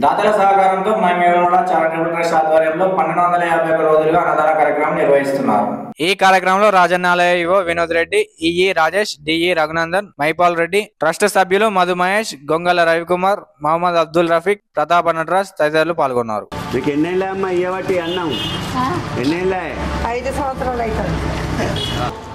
దాతల సహకారంతో charitable trust ఆధ్వర్యంలో పన్నెండు వందల యాభై ఒక రోజులుగా అన్నదాన కార్యక్రమం నిర్వహిస్తున్నారు. ఈ కార్యక్రమంలో రాజన్నాలయ యువ Vinod Reddy EE Rajesh DE Raghunandan Maipal Reddy trust సభ్యులు మధు మహేష్ గొంగల రవికుమార్ మహమ్మద్ అబ్దుల్ రఫీక్ ప్రతాప్ నటరాజ్ తదితరులు పాల్గొన్నారు. మీకు ఎన్నేళ్ళ అమ్మ అన్నం? ఎన్నేళ్ళ? ఐదు సంవత్సరాలు అవుతుంది.